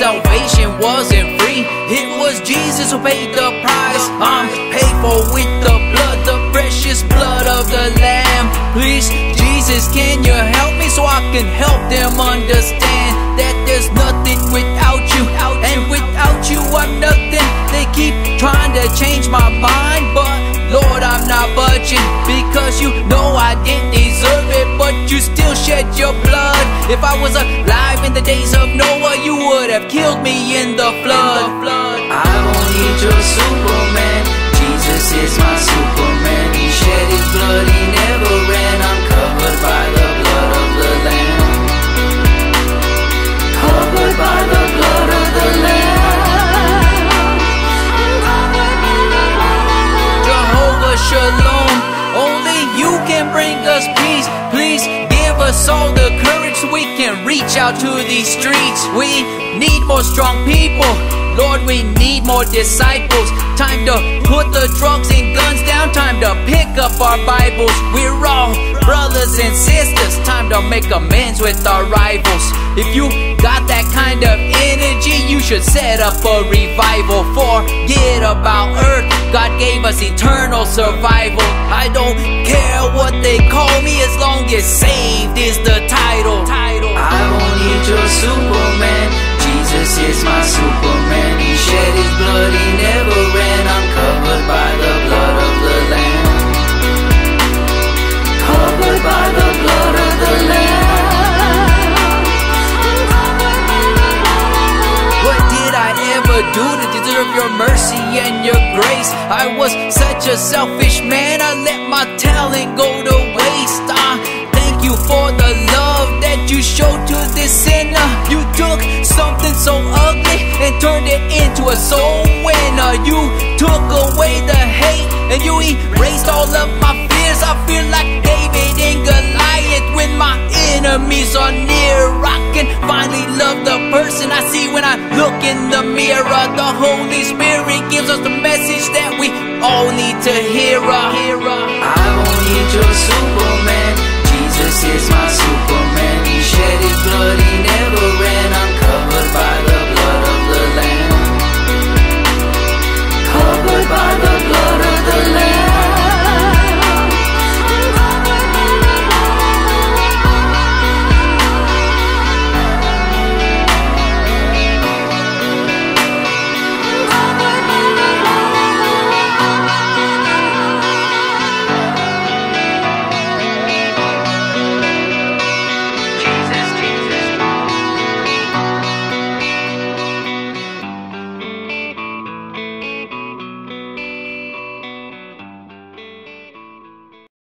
salvation wasn't free. It was Jesus who paid the price. I'm paid for with the blood, the precious blood of the Lamb. Please, Jesus, can you help me so I can help them understand that there's nothing without you, and without you I'm nothing. They keep trying to change my mind, but Lord, I'm not budging because you know I didn't you still shed your blood. If I was alive in the days of Noah, you would have killed me in the flood. I don't need your Superman. Jesus is my Superman. He shed his blood, he never ran. I'm covered by the blood of the Lamb. Covered by the blood of the Lamb. Jehovah Shalom, only you can bring us peace. Us all the courage we can reach out to these streets. We need more strong people. Lord, we need more disciples. Time to put the drugs and guns down. Time to pick up our Bibles. We're all brothers and sisters. Time to make amends with our rivals. If you got that kind of energy, you should set up a revival. Forget about earth. God gave us eternal survival. I don't care they call me as long as saved is the title. title. I don't need your Superman. Jesus is my Superman. He shed his blood, he never ran. I'm covered by the blood of the Lamb. Covered by the blood of the Lamb. What did I ever do deserve your mercy and your grace? I was such a selfish man, I let my talent go to waste. I thank you for the love that you showed to this sinner. You took something so ugly and turned it into a soul winner. You took away the hate and you erased all of my in the mirror. The Holy Spirit gives us the message that we all need to hear. I don't need your Superman.